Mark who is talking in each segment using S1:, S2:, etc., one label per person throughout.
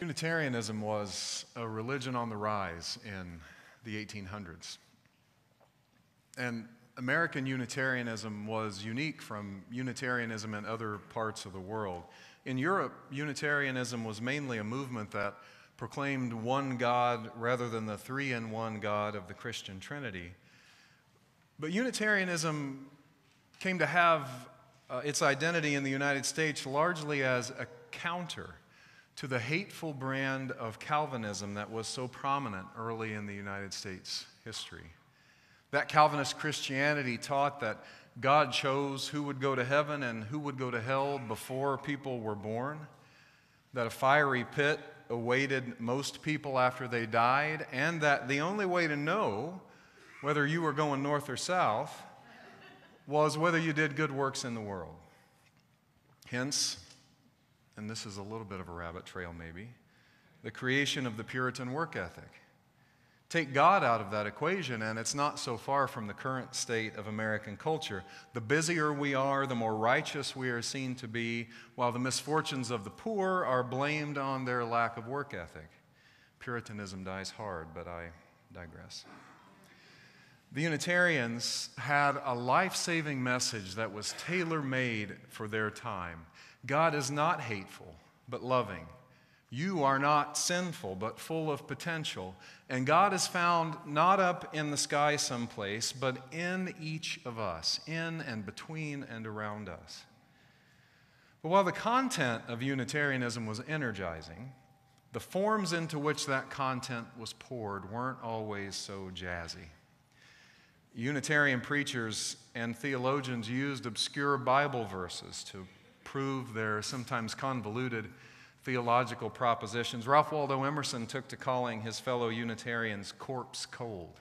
S1: Unitarianism was a religion on the rise in the 1800s. And American Unitarianism was unique from Unitarianism in other parts of the world. In Europe, Unitarianism was mainly a movement that proclaimed one God rather than the three in one God of the Christian Trinity. But Unitarianism came to have uh, its identity in the United States largely as a counter to the hateful brand of Calvinism that was so prominent early in the United States history. That Calvinist Christianity taught that God chose who would go to heaven and who would go to hell before people were born, that a fiery pit awaited most people after they died, and that the only way to know whether you were going north or south was whether you did good works in the world. Hence, and this is a little bit of a rabbit trail maybe, the creation of the Puritan work ethic. Take God out of that equation, and it's not so far from the current state of American culture. The busier we are, the more righteous we are seen to be, while the misfortunes of the poor are blamed on their lack of work ethic. Puritanism dies hard, but I digress. The Unitarians had a life saving message that was tailor made for their time. God is not hateful, but loving. You are not sinful, but full of potential. And God is found not up in the sky someplace, but in each of us, in and between and around us. But while the content of Unitarianism was energizing, the forms into which that content was poured weren't always so jazzy. Unitarian preachers and theologians used obscure Bible verses to prove their sometimes convoluted theological propositions. Ralph Waldo Emerson took to calling his fellow Unitarians corpse cold.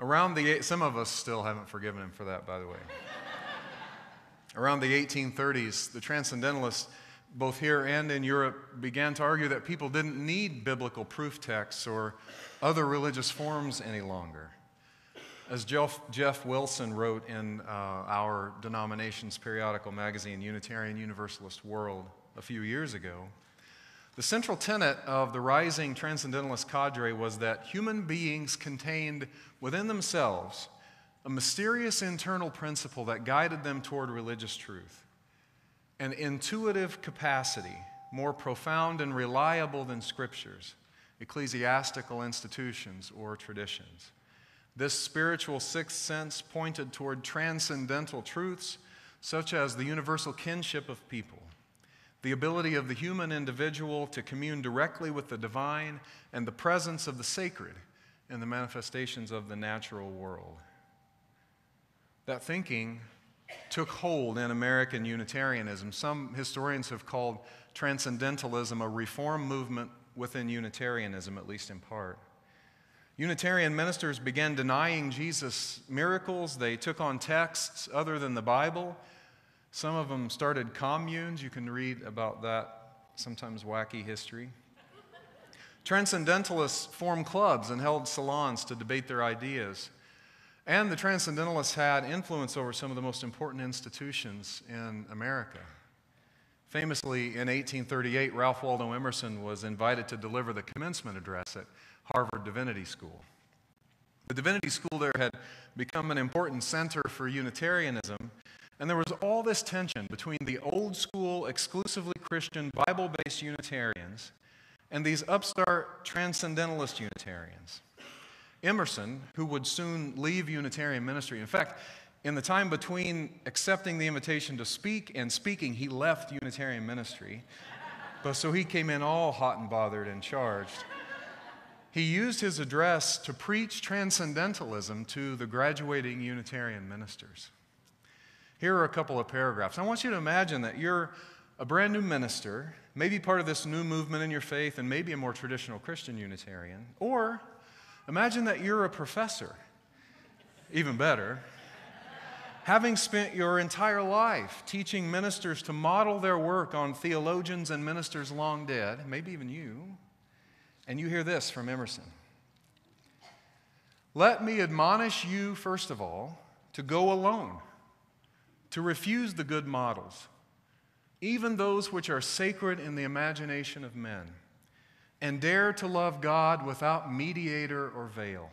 S1: Around the, some of us still haven't forgiven him for that, by the way. Around the 1830s, the transcendentalists, both here and in Europe, began to argue that people didn't need biblical proof texts or other religious forms any longer. As Jeff, Jeff Wilson wrote in uh, our denomination's periodical magazine, Unitarian Universalist World, a few years ago, the central tenet of the rising transcendentalist cadre was that human beings contained within themselves a mysterious internal principle that guided them toward religious truth, an intuitive capacity more profound and reliable than scriptures, ecclesiastical institutions, or traditions. This spiritual sixth sense pointed toward transcendental truths such as the universal kinship of people, the ability of the human individual to commune directly with the divine, and the presence of the sacred in the manifestations of the natural world. That thinking took hold in American Unitarianism. Some historians have called transcendentalism a reform movement within Unitarianism, at least in part. Unitarian ministers began denying Jesus' miracles. They took on texts other than the Bible. Some of them started communes. You can read about that, sometimes wacky history. Transcendentalists formed clubs and held salons to debate their ideas. And the Transcendentalists had influence over some of the most important institutions in America. Famously, in 1838, Ralph Waldo Emerson was invited to deliver the commencement address at Harvard Divinity School. The Divinity School there had become an important center for Unitarianism, and there was all this tension between the old school, exclusively Christian, Bible based Unitarians and these upstart transcendentalist Unitarians. Emerson, who would soon leave Unitarian ministry, in fact, in the time between accepting the invitation to speak and speaking, he left Unitarian ministry. But so he came in all hot and bothered and charged he used his address to preach transcendentalism to the graduating Unitarian ministers. Here are a couple of paragraphs. I want you to imagine that you're a brand new minister, maybe part of this new movement in your faith, and maybe a more traditional Christian Unitarian. Or imagine that you're a professor, even better, having spent your entire life teaching ministers to model their work on theologians and ministers long dead, maybe even you. And you hear this from Emerson Let me admonish you, first of all, to go alone, to refuse the good models, even those which are sacred in the imagination of men, and dare to love God without mediator or veil.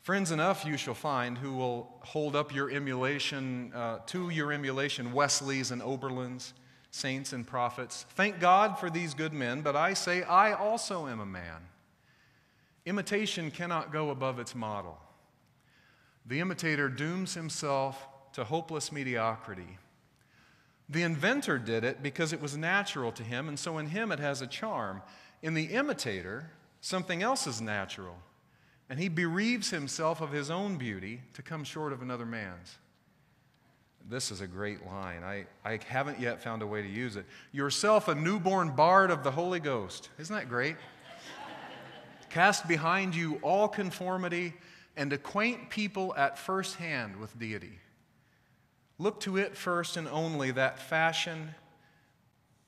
S1: Friends enough you shall find who will hold up your emulation uh, to your emulation, Wesleys and Oberlins, saints and prophets. Thank God for these good men, but I say I also am a man. Imitation cannot go above its model. The imitator dooms himself to hopeless mediocrity. The inventor did it because it was natural to him, and so in him it has a charm. In the imitator, something else is natural, and he bereaves himself of his own beauty to come short of another man's. This is a great line. I, I haven't yet found a way to use it. Yourself a newborn bard of the Holy Ghost. Isn't that great? Cast behind you all conformity and acquaint people at first hand with deity. Look to it first and only that fashion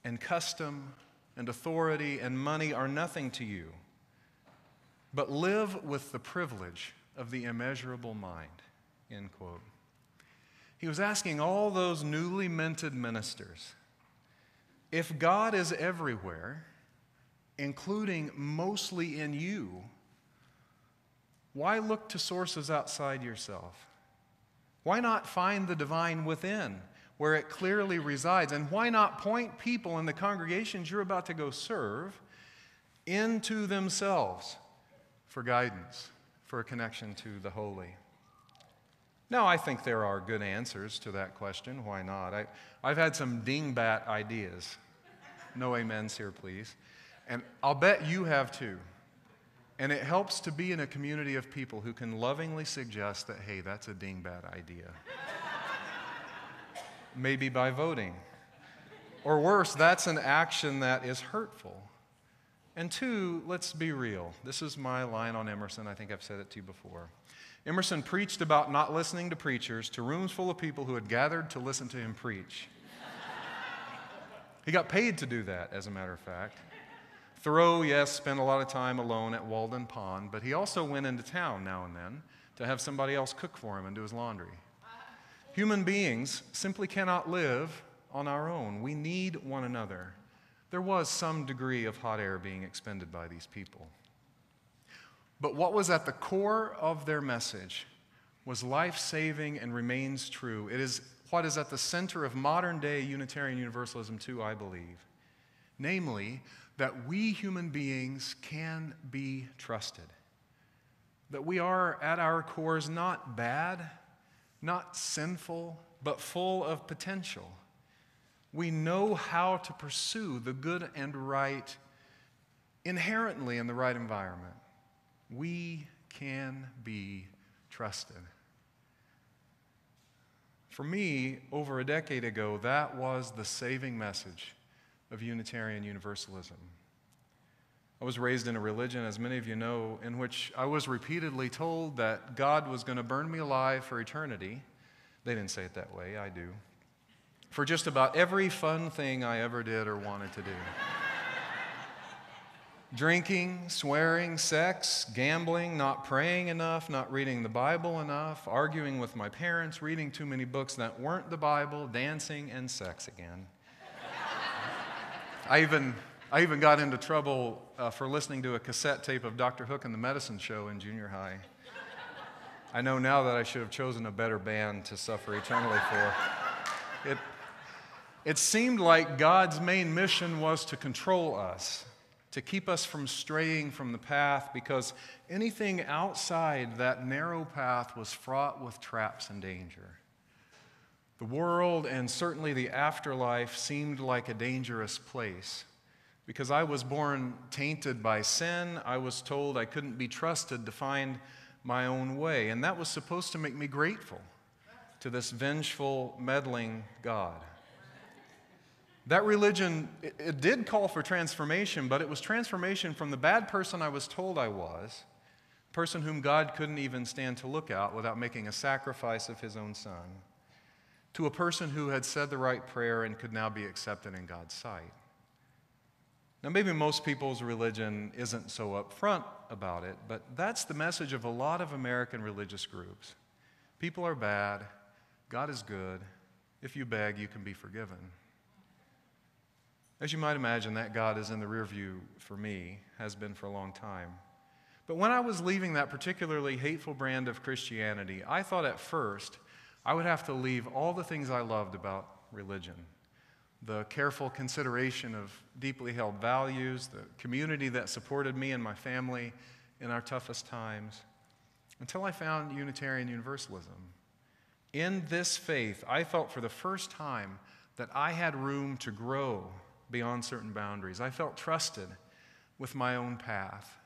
S1: and custom and authority and money are nothing to you, but live with the privilege of the immeasurable mind. End quote. He was asking all those newly minted ministers if God is everywhere, including mostly in you, why look to sources outside yourself? Why not find the divine within, where it clearly resides? And why not point people in the congregations you're about to go serve into themselves for guidance, for a connection to the holy? Now, I think there are good answers to that question. Why not? I, I've had some dingbat ideas. No amens here, please. And I'll bet you have too. And it helps to be in a community of people who can lovingly suggest that, hey, that's a dingbat idea. Maybe by voting. Or worse, that's an action that is hurtful. And two, let's be real. This is my line on Emerson. I think I've said it to you before. Emerson preached about not listening to preachers to rooms full of people who had gathered to listen to him preach. he got paid to do that, as a matter of fact. Thoreau, yes, spent a lot of time alone at Walden Pond, but he also went into town now and then to have somebody else cook for him and do his laundry. Human beings simply cannot live on our own. We need one another. There was some degree of hot air being expended by these people. But what was at the core of their message was life saving and remains true. It is what is at the center of modern day Unitarian Universalism, too, I believe. Namely, that we human beings can be trusted. That we are at our cores not bad, not sinful, but full of potential. We know how to pursue the good and right inherently in the right environment. We can be trusted. For me, over a decade ago, that was the saving message of Unitarian Universalism. I was raised in a religion, as many of you know, in which I was repeatedly told that God was going to burn me alive for eternity. They didn't say it that way, I do. For just about every fun thing I ever did or wanted to do drinking, swearing, sex, gambling, not praying enough, not reading the Bible enough, arguing with my parents, reading too many books that weren't the Bible, dancing, and sex again. I even, I even got into trouble uh, for listening to a cassette tape of Dr. Hook and the Medicine Show in junior high. I know now that I should have chosen a better band to suffer eternally for. It, it seemed like God's main mission was to control us, to keep us from straying from the path, because anything outside that narrow path was fraught with traps and danger. The world and certainly the afterlife seemed like a dangerous place. Because I was born tainted by sin, I was told I couldn't be trusted to find my own way. And that was supposed to make me grateful to this vengeful, meddling God. That religion, it, it, did call for transformation, but it was transformation from the bad person I was told I was, person whom God couldn't even stand to look at without making a sacrifice of his own son to a person who had said the right prayer and could now be accepted in God's sight. Now, maybe most people's religion isn't so upfront about it, but that's the message of a lot of American religious groups. People are bad, God is good. If you beg, you can be forgiven. As you might imagine, that God is in the rear view for me, has been for a long time. But when I was leaving that particularly hateful brand of Christianity, I thought at first I would have to leave all the things I loved about religion the careful consideration of deeply held values, the community that supported me and my family in our toughest times, until I found Unitarian Universalism. In this faith, I felt for the first time that I had room to grow beyond certain boundaries. I felt trusted with my own path.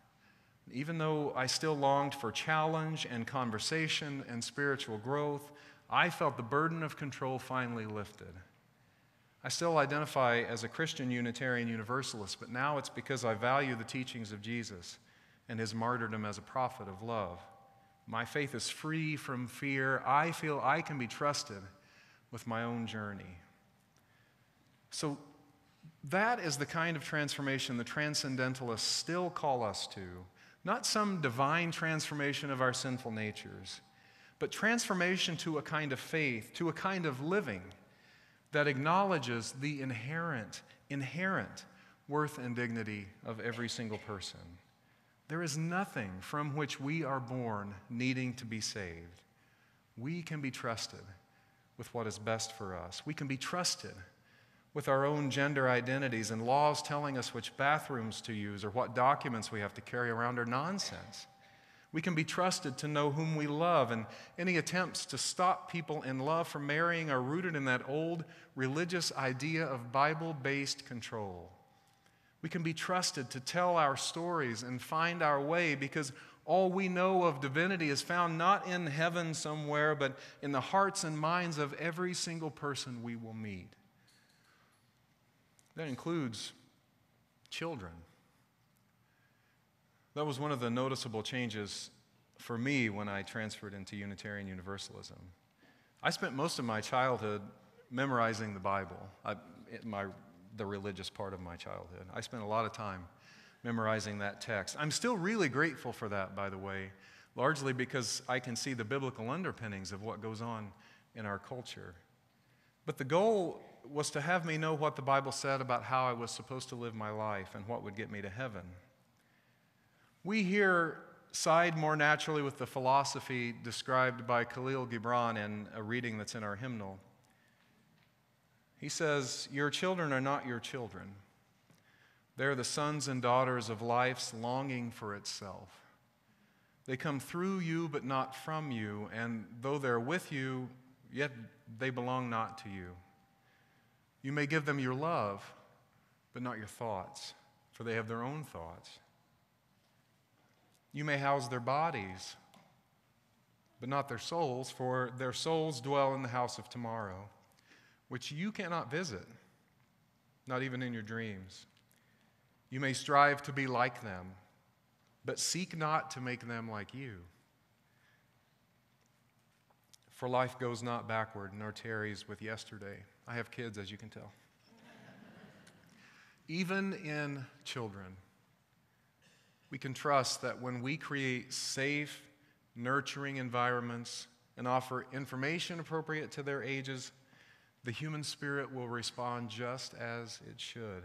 S1: Even though I still longed for challenge and conversation and spiritual growth, I felt the burden of control finally lifted. I still identify as a Christian Unitarian Universalist, but now it's because I value the teachings of Jesus and his martyrdom as a prophet of love. My faith is free from fear. I feel I can be trusted with my own journey. So, that is the kind of transformation the transcendentalists still call us to. Not some divine transformation of our sinful natures, but transformation to a kind of faith, to a kind of living that acknowledges the inherent, inherent worth and dignity of every single person. There is nothing from which we are born needing to be saved. We can be trusted with what is best for us. We can be trusted with our own gender identities and laws telling us which bathrooms to use or what documents we have to carry around are nonsense. We can be trusted to know whom we love, and any attempts to stop people in love from marrying are rooted in that old religious idea of Bible based control. We can be trusted to tell our stories and find our way because all we know of divinity is found not in heaven somewhere, but in the hearts and minds of every single person we will meet. That includes children. That was one of the noticeable changes for me when I transferred into Unitarian Universalism. I spent most of my childhood memorizing the Bible, I, my, the religious part of my childhood. I spent a lot of time memorizing that text. I'm still really grateful for that, by the way, largely because I can see the biblical underpinnings of what goes on in our culture. But the goal was to have me know what the Bible said about how I was supposed to live my life and what would get me to heaven. We here side more naturally with the philosophy described by Khalil Gibran in a reading that's in our hymnal. He says, Your children are not your children. They're the sons and daughters of life's longing for itself. They come through you, but not from you, and though they're with you, yet they belong not to you. You may give them your love, but not your thoughts, for they have their own thoughts. You may house their bodies, but not their souls, for their souls dwell in the house of tomorrow, which you cannot visit, not even in your dreams. You may strive to be like them, but seek not to make them like you. For life goes not backward, nor tarries with yesterday. I have kids, as you can tell. Even in children, we can trust that when we create safe, nurturing environments and offer information appropriate to their ages, the human spirit will respond just as it should.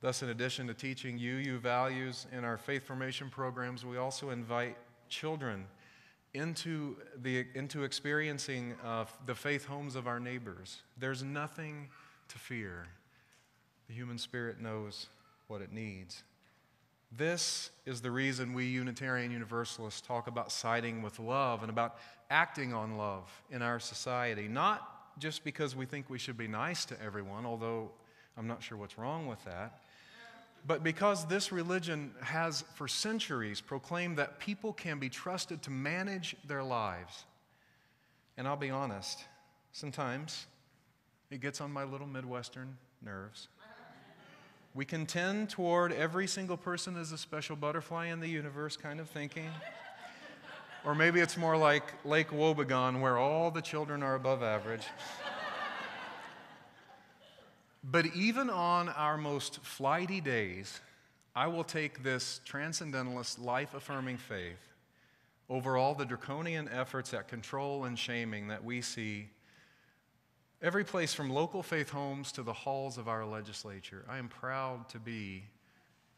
S1: Thus, in addition to teaching UU values in our faith formation programs, we also invite children into, the, into experiencing uh, the faith homes of our neighbors. There's nothing to fear. The human spirit knows what it needs. This is the reason we Unitarian Universalists talk about siding with love and about acting on love in our society. Not just because we think we should be nice to everyone, although I'm not sure what's wrong with that, but because this religion has for centuries proclaimed that people can be trusted to manage their lives. And I'll be honest, sometimes it gets on my little Midwestern nerves. We can tend toward every single person as a special butterfly in the universe kind of thinking. or maybe it's more like Lake Wobegon, where all the children are above average. But even on our most flighty days, I will take this transcendentalist, life affirming faith over all the draconian efforts at control and shaming that we see Every place from local faith homes to the halls of our legislature. I am proud to be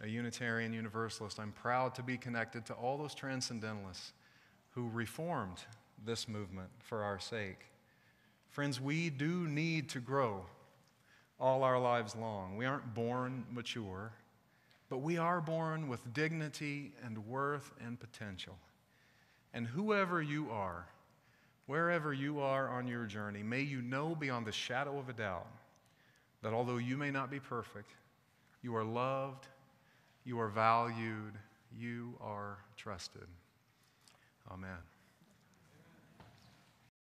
S1: a Unitarian Universalist. I'm proud to be connected to all those transcendentalists who reformed this movement for our sake. Friends, we do need to grow all our lives long. We aren't born mature, but we are born with dignity and worth and potential. And whoever you are, wherever you are on your journey, may you know beyond the shadow of a doubt that although you may not be perfect, you are loved, you are valued, you are trusted. Amen.